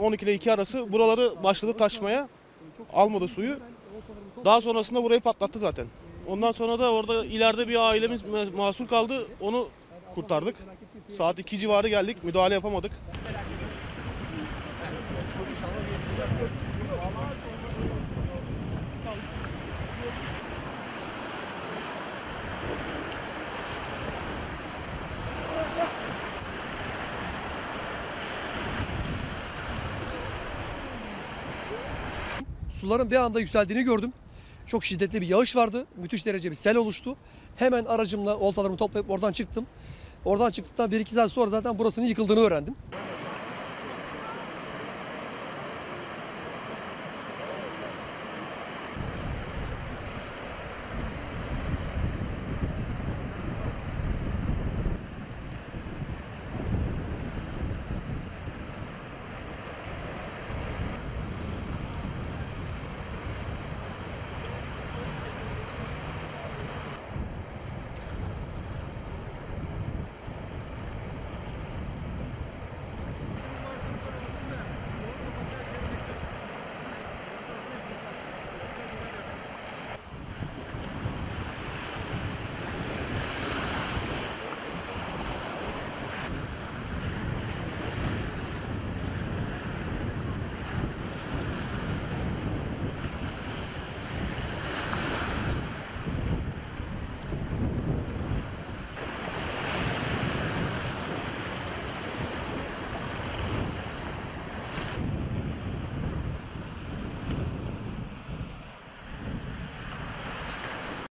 12 ile 2 arası buraları başladı taşmaya. Almadı suyu. Daha sonrasında burayı patlattı zaten. Ondan sonra da orada ileride bir ailemiz ma- mahsur kaldı. Onu kurtardık. Saat 2 civarı geldik. Müdahale yapamadık. Suların bir anda yükseldiğini gördüm. Çok şiddetli bir yağış vardı. Müthiş derece bir sel oluştu. Hemen aracımla oltalarımı toplayıp oradan çıktım. Oradan çıktıktan 1-2 saat sonra zaten burasının yıkıldığını öğrendim.